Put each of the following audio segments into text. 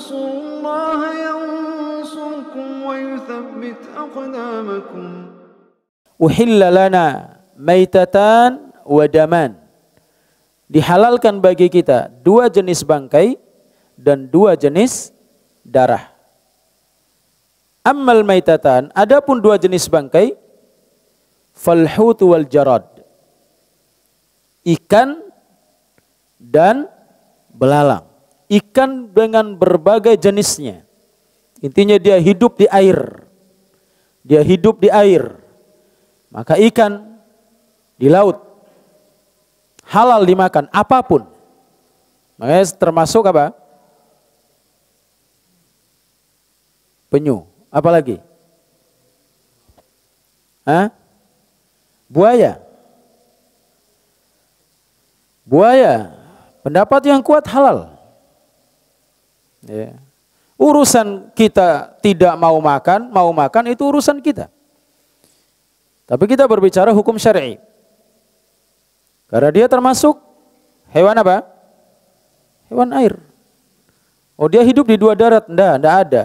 تنصروا الله ينصركم ويثبت أقدامكم uhilla lana maitatan wa daman. Dihalalkan bagi kita dua jenis bangkai dan dua jenis darah. Ammal maitatan, adapun dua jenis bangkai, falhut wal jarad. Ikan dan belalang. Ikan dengan berbagai jenisnya. Intinya dia hidup di air. Dia hidup di air. Maka ikan di laut halal dimakan apa pun. Makanya termasuk apa? Penyu. Apalagi? Hah? Buaya. Buaya. Pendapat yang kuat halal. Ya. Urusan kita tidak mau makan, mau makan itu urusan kita. Tapi kita berbicara hukum syar'i. Karena dia termasuk hewan apa? Hewan air. Oh dia hidup di dua darat? Enggak, enggak ada.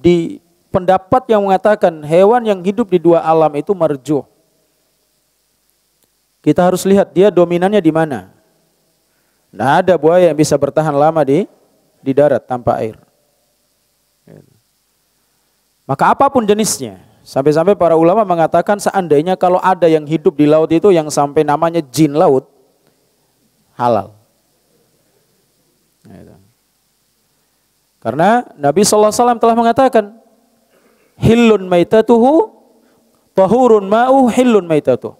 Di pendapat yang mengatakan hewan yang hidup di dua alam itu marjuh. Kita harus lihat dia dominannya di mana. Nah ada buaya yang bisa bertahan lama di di darat tanpa air. Maka apa pun jenisnya, sampai-sampai para ulama mengatakan seandainya kalau ada yang hidup di laut itu yang sampai namanya jin laut, halal. Gitu. Karena Nabi SAW telah mengatakan, Hillun maitatuhu, tahurun ma'u hillun maitatuh.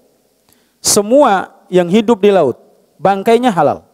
Semua yang hidup di laut, bangkainya halal.